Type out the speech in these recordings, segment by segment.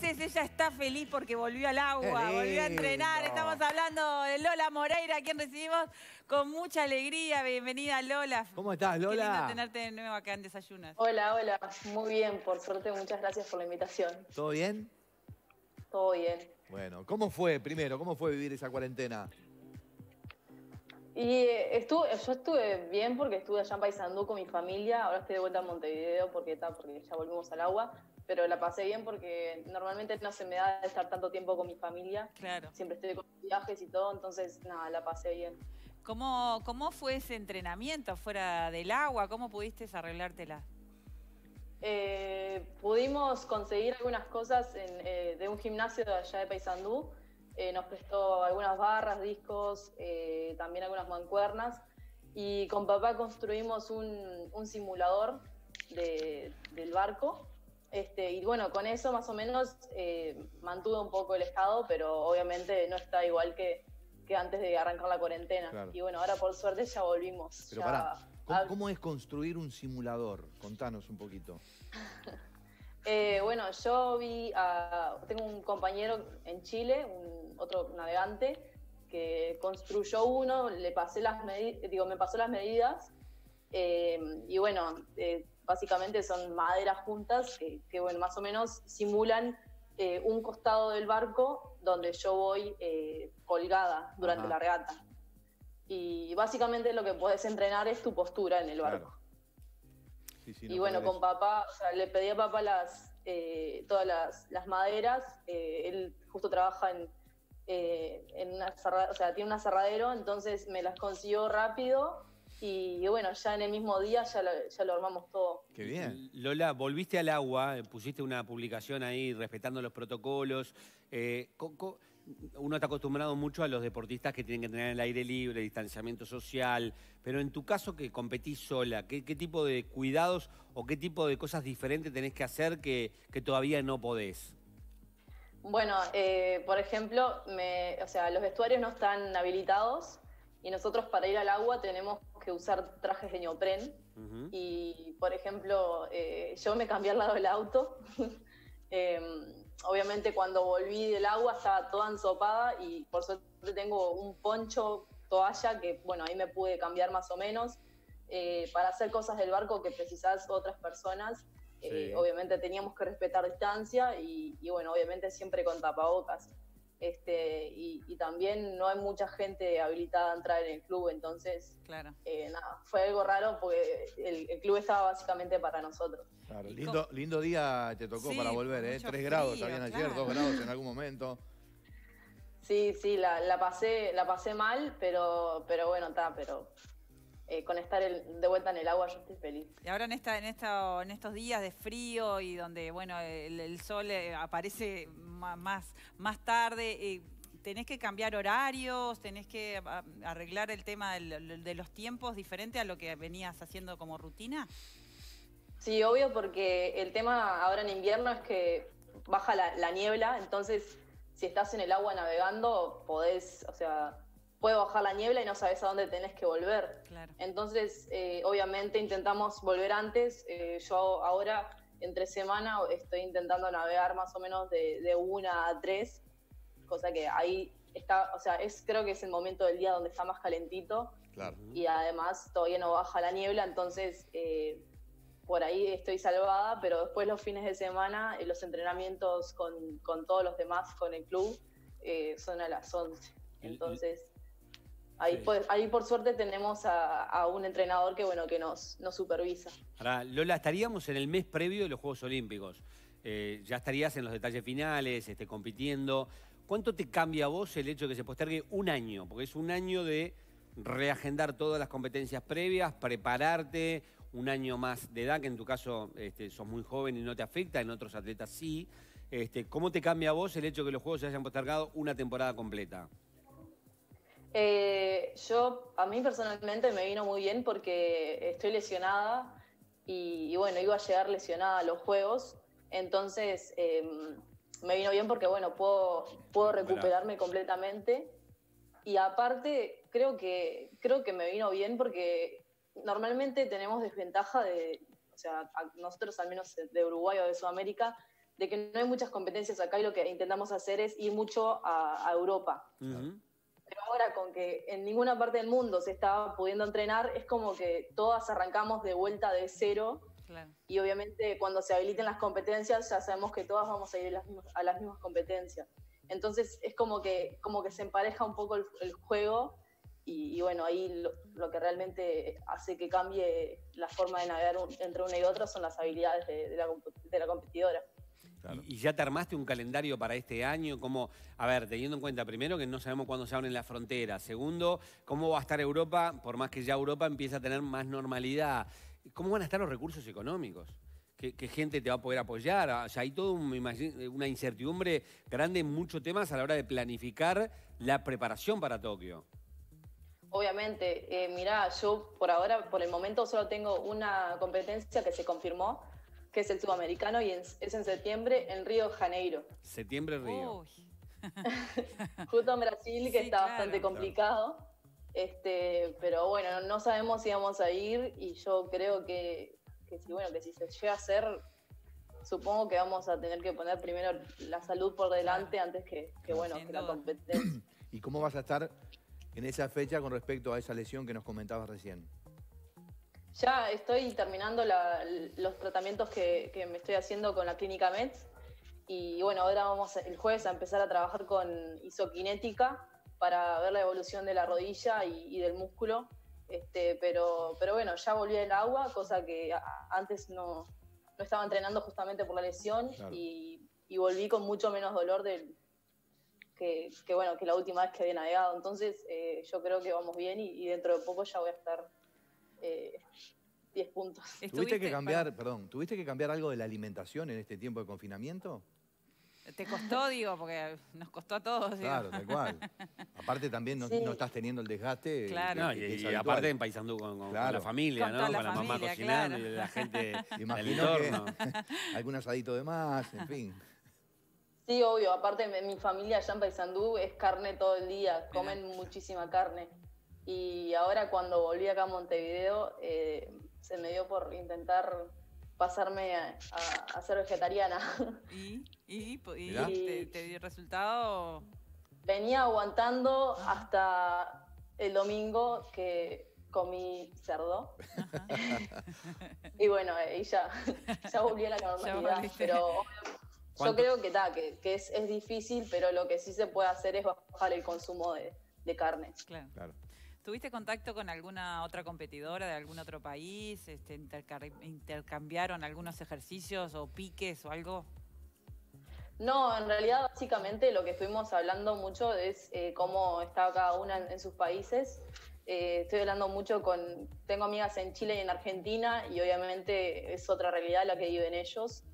meses ella está feliz porque volvió al agua, volvió a entrenar. Estamos hablando de Lola Moreira, a quien recibimos con mucha alegría. Bienvenida, Lola. ¿Cómo estás, Qué lindo Lola? tenerte de nuevo acá en Desayunas. Hola, hola. Muy bien, por suerte, muchas gracias por la invitación. ¿Todo bien? Todo bien. Bueno, ¿cómo fue primero? ¿Cómo fue vivir esa cuarentena? Y eh, estuve, yo estuve bien porque estuve allá en Paysandú con mi familia. Ahora estoy de vuelta en Montevideo porque, está, porque ya volvimos al agua. Pero la pasé bien porque normalmente no se me da de estar tanto tiempo con mi familia. Claro. Siempre estoy con viajes y todo, entonces nada, la pasé bien. ¿Cómo, ¿Cómo fue ese entrenamiento fuera del agua? ¿Cómo pudiste arreglártela? Eh, pudimos conseguir algunas cosas en, eh, de un gimnasio de allá de Paysandú. Eh, nos prestó algunas barras, discos, también algunas mancuernas. Y con papá construimos un, un simulador de- del barco. Este, y bueno, con eso más o menos eh, mantuve un poco el estado, pero obviamente no está igual que, que antes de arrancar la cuarentena. Claro. Y bueno, ahora por suerte ya volvimos. Pero ya pará, ¿cómo, a- cómo es construir un simulador? Contanos un poquito. Eh, bueno, yo vi a, tengo un compañero en Chile, un, otro navegante, que construyó uno, le pasé las medidas, digo, me pasó las medidas, eh, y bueno, eh, básicamente son maderas juntas que, que, bueno, más o menos simulan eh, un costado del barco donde yo voy eh, colgada durante Ajá. la regata. Y básicamente lo que puedes entrenar es tu postura en el barco. Claro. Sí, sí, Y no bueno, con papá, o sea, le pedí a papá las, eh, todas las, las maderas. eh, él justo trabaja en, eh, en una cerra- o sea, tiene un aserradero, entonces me las consiguió rápido. Y, bueno, ya en el mismo día ya lo, ya lo armamos todo. Qué bien. Lola, volviste al agua, eh, pusiste una publicación ahí respetando los protocolos. eh, uno está acostumbrado mucho a los deportistas que tienen que tener el aire libre, distanciamiento social, pero en tu caso que competís sola, ¿qué, qué tipo de cuidados o qué tipo de cosas diferentes tenés que hacer que, que todavía no podés? Bueno, eh, por ejemplo, me- o sea, los vestuarios no están habilitados y nosotros para ir al agua tenemos que usar trajes de neopren. Ujú. Y, por ejemplo, eh, yo me cambié al lado del auto. Eh, obviamente cuando volví del agua estaba toda ensopada y por suerte tengo un poncho, toalla, que bueno, ahí me pude cambiar más o menos. Eh, para hacer cosas del barco que precisás otras personas, eh, Sí. obviamente teníamos que respetar distancia y, y, bueno, obviamente siempre con tapabocas. Este, y, y también no hay mucha gente habilitada a entrar en el club, entonces Claro. eh, nada, fue algo raro porque el, el club estaba básicamente para nosotros. Claro, ¿Y lindo, lindo día te tocó Sí, para volver, ¿eh? mucho Tres grados frío, habían ayer, claro. dos grados en algún momento. Sí, sí, la, la pasé, la pasé mal, pero, pero bueno, está, pero eh, con estar el- de vuelta en el agua yo estoy feliz. Y ahora en, esta, en, esta, en estos días de frío y donde bueno el, el sol eh, aparece más, más tarde, eh, ¿tenés que cambiar horarios? ¿Tenés que arreglar el tema del- de los tiempos diferente a lo que venías haciendo como rutina? Sí, obvio, porque el tema ahora en invierno es que baja la, la niebla, entonces si estás en el agua navegando, podés, o sea, puede bajar la niebla y no sabes a dónde tenés que volver. Claro. Entonces, eh, obviamente intentamos volver antes. Eh, yo ahora, entre semana, estoy intentando navegar más o menos de, de una a tres, cosa que ahí está, o sea, es, creo que es el momento del día donde está más calentito Claro. y además todavía no baja la niebla, entonces eh, por ahí estoy salvada, pero después los fines de semana, eh, los entrenamientos con, con todos los demás, con el club, eh, son a las 11. El- Entonces, ahí, Sí. por, ahí por suerte tenemos a, a un entrenador que, bueno, que nos, nos supervisa. Ahora, Lola, estaríamos en el mes previo de los Juegos Olímpicos. Eh, ya estarías en los detalles finales, este, compitiendo. ¿Cuánto te cambia a vos el hecho de que se postergue un año? Porque es un año de reagendar todas las competencias previas, prepararte, un año más de edad, que en tu caso este, sos muy joven y no te afecta, en otros atletas sí. Este, ¿Cómo te cambia a vos el hecho de que los Juegos se hayan postergado una temporada completa? Eh, yo, a mí personalmente me vino muy bien porque estoy lesionada y, y bueno, iba a llegar lesionada a los juegos, entonces eh, me vino bien porque bueno, puedo, puedo recuperarme completamente y aparte creo que, creo que me vino bien porque normalmente tenemos desventaja de, o sea, a- nosotros al menos de Uruguay o de Sudamérica, de que no hay muchas competencias acá y lo que intentamos hacer es ir mucho a, a Europa. Ujú. Pero ahora con que en ninguna parte del mundo se estaba pudiendo entrenar, es como que todas arrancamos de vuelta de cero Claro. y obviamente cuando se habiliten las competencias ya sabemos que todas vamos a ir a las mismas, a las mismas competencias. Entonces es como que, como que se empareja un poco el, el juego y, y bueno, ahí lo, lo que realmente hace que cambie la forma de navegar un- entre una y otra son las habilidades de, de la, de la competidora. Claro. ¿Y, y ya te armaste un calendario para este año? ¿Cómo, a ver, teniendo en cuenta primero que no sabemos cuándo se abren las fronteras. Segundo, cómo va a estar Europa, por más que ya Europa empieza a tener más normalidad. ¿Cómo van a estar los recursos económicos? ¿Qué, qué gente te va a poder apoyar? O sea, hay toda una incertidumbre grande en muchos temas a la hora de planificar la preparación para Tokio. Obviamente, eh, mirá, yo por ahora, por el momento, solo tengo una competencia que se confirmó, que es el sudamericano, y en- es en septiembre en Río de Janeiro. Septiembre, Río. Justo en Brasil, que Sí, está claro. bastante complicado. Este, pero bueno, no sabemos si vamos a ir y yo creo que, que si bueno, que si se llega a hacer, supongo que vamos a tener que poner primero la salud por delante antes que, que, bueno, que la competencia. ¿Y cómo vas a estar en esa fecha con respecto a esa lesión que nos comentabas recién? Ya estoy terminando la- los tratamientos que, que me estoy haciendo con la clínica METS y bueno, ahora vamos el jueves a empezar a trabajar con isoquinética para ver la evolución de la rodilla y, y del músculo. Este, pero, pero bueno, ya volví al agua, cosa que antes no, no estaba entrenando justamente por la lesión Claro. y, y volví con mucho menos dolor del, que, que, bueno, que la última vez que había navegado. Entonces eh, yo creo que vamos bien y, y dentro de poco ya voy a estar eh, 10 puntos. ¿Tuviste que cambiar, bueno, perdón, tuviste que cambiar algo de la alimentación en este tiempo de confinamiento? ¿Te costó, digo, porque nos costó a todos? digo. Claro, tal cual. Aparte también no, Sí. no estás teniendo el desgaste. Claro. No, que- y, que es y habitual. aparte en Paisandú con, con- con Claro. la familia, Con ¿no? la con la mamá cocinando claro. y la gente del Imagino que entorno. algún asadito de más, en fin. Sí, obvio. Aparte, mi- mi familia allá en Paysandú es carne todo el día. Comen muchísima carne. Y ahora cuando volví acá a Montevideo, eh, se me dio por intentar pasarme a, a- a ser vegetariana. ¿Y, te, te dio resultado? Venía aguantando hasta el domingo que comí cerdo. y bueno, y ya, ya volví a la normalidad. Pero yo ¿Cuánto- creo que, ta, que, que es, es difícil, pero lo que sí se puede hacer es bajar el consumo de, de carne. Claro. Claro. ¿Tuviste contacto con alguna otra competidora de algún otro país? Este, ¿Intercambiaron algunos ejercicios o piques o algo? No, en realidad básicamente lo que estuvimos hablando mucho es eh, cómo está cada una en, en sus países. Eh, estoy hablando mucho con, tengo amigas en Chile y en Argentina y obviamente es otra realidad la que viven ellos.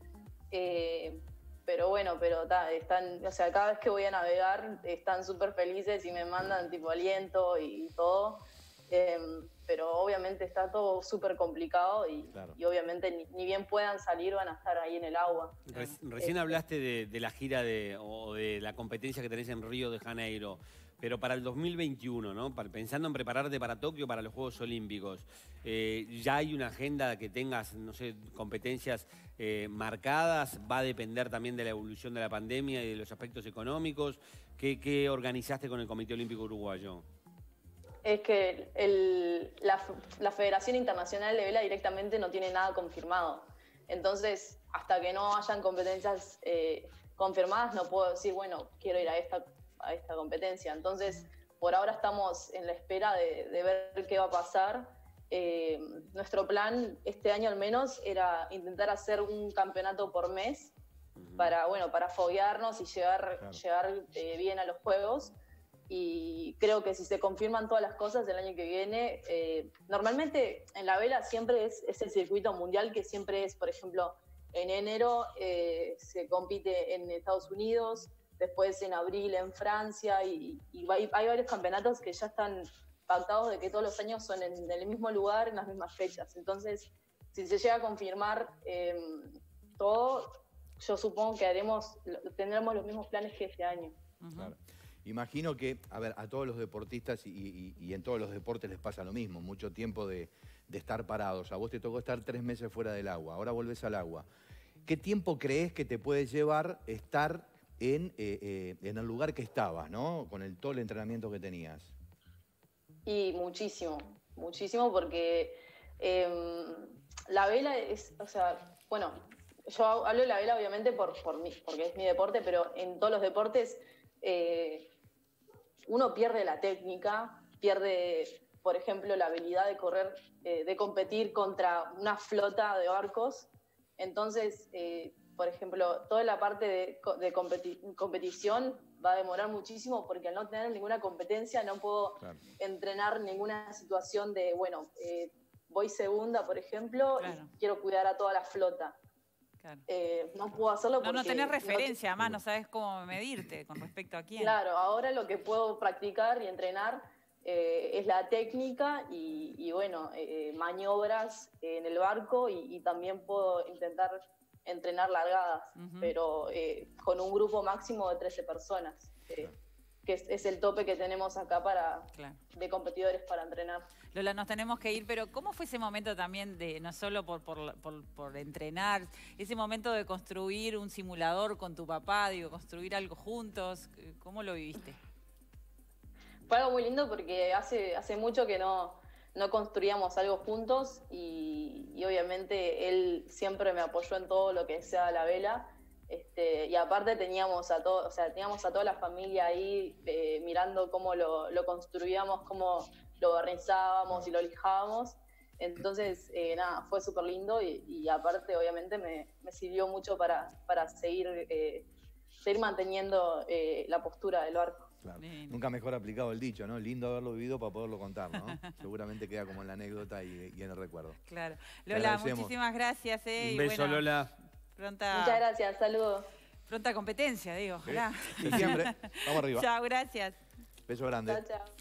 Eh, pero bueno, pero ta, están, o sea, cada vez que voy a navegar están súper felices y me mandan tipo aliento y, todo. Eh, pero obviamente está todo súper complicado y, Claro. y obviamente ni, ni bien puedan salir van a estar ahí en el agua. Re- recién hablaste de, de la gira de, o de la competencia que tenés en Río de Janeiro, pero para el 2021, ¿no? Para- pensando en prepararte para Tokio, para los Juegos Olímpicos, eh, ¿ya hay una agenda que tengas, no sé, competencias eh, marcadas? ¿Va a depender también de la evolución de la pandemia y de los aspectos económicos? ¿Qué, organizaste con el Comité Olímpico Uruguayo? es que la Federación Internacional de Vela directamente no tiene nada confirmado. Entonces, hasta que no hayan competencias eh, confirmadas, no puedo decir, bueno, quiero ir a esta, a esta competencia. Entonces, por ahora estamos en la espera de, de ver qué va a pasar. Eh, nuestro plan este año al menos era intentar hacer un campeonato por mes para, bueno, para foguearnos y llegar, Claro. llegar eh, bien a los Juegos y creo que si se confirman todas las cosas el año que viene, eh, normalmente en la vela siempre es, es el circuito mundial que siempre es, por ejemplo, en enero eh, se compite en Estados Unidos, después en abril en Francia y, y hay, hay varios campeonatos que ya están pactados de que todos los años son en, el mismo lugar, en las mismas fechas. Entonces, si se llega a confirmar eh, todo, yo supongo que haremos, tendremos los mismos planes que este año. Claro. Imagino que, a ver, a todos los deportistas y, y- y en todos los deportes les pasa lo mismo, mucho tiempo de, de estar parados. A vos te tocó estar tres meses fuera del agua, ahora volvés al agua. ¿qué tiempo crees que te puede llevar estar en, eh, eh, en el lugar que estabas, ¿no? Con el, todo el entrenamiento que tenías. Y muchísimo, muchísimo porque em, la vela es, o sea, bueno, yo hablo de la vela obviamente por, por mí, porque es mi deporte, pero en todos los deportes eh, uno pierde la técnica, pierde, por ejemplo, la habilidad de correr, de competir contra una flota de barcos. Entonces, por ejemplo, toda la parte de, de competición va a demorar muchísimo porque al no tener ninguna competencia no puedo entrenar ninguna situación de, bueno, voy segunda, por ejemplo, y quiero cuidar a toda la flota. Eh, no puedo hacerlo porque... No, no tenés referencia, además no sabes cómo medirte con respecto a quién. Claro, ahora lo que puedo practicar y entrenar eh, es la técnica y, bueno, eh, maniobras en el barco y, también puedo intentar entrenar largadas, pero con un grupo máximo de 13 personas que es, el tope que tenemos acá para de competidores para entrenar. Lola, nos tenemos que ir, pero ¿cómo fue ese momento también de, no solo por, por, entrenar, ese momento de construir un simulador con tu papá, digo, construir algo juntos? ¿Cómo lo viviste? Fue algo muy lindo porque hace, hace mucho que no, no construíamos algo juntos y, obviamente él siempre me apoyó en todo lo que sea la vela este, y aparte teníamos a todo, o sea, teníamos a toda la familia ahí eh, mirando cómo lo, construíamos, cómo lo barnizábamos y lo lijábamos. Entonces, eh, nada, fue súper lindo y, aparte, obviamente, me, sirvió mucho para, para seguir, eh, seguir manteniendo la postura del barco. Nunca mejor aplicado el dicho, ¿no? Lindo haberlo vivido para poderlo contar, ¿no? Seguramente queda como en la anécdota y, en el recuerdo. Claro. Lola, muchísimas gracias. Un beso, Lola. Muchas gracias, saludos. Pronta competencia, digo, ojalá. Diciembre, vamos arriba. Chao, gracias. Beso grande. Chao, chao.